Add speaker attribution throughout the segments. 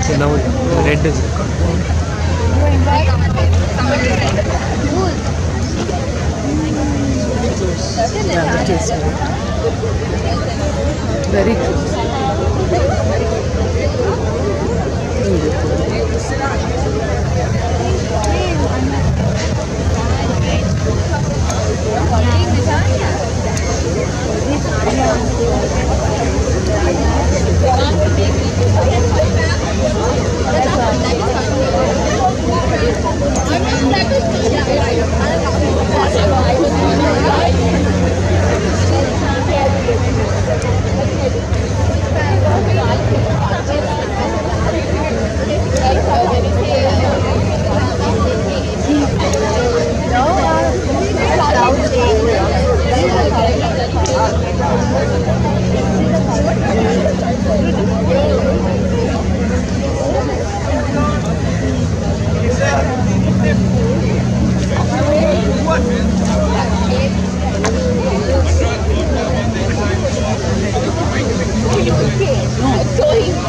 Speaker 1: it is very close.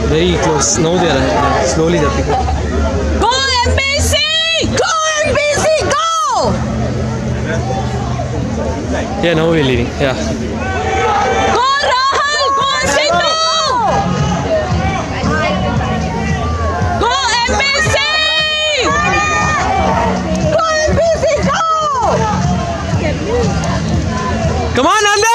Speaker 2: Very close. Now they are uh, slowly they're picking up.
Speaker 3: Go MBC! Go MBC! Go!
Speaker 2: Yeah, now we're leading. Yeah.
Speaker 3: Go Rahul! Go Sidhu! Go MBC! Go MBC! Go!
Speaker 2: Come on, Nandit!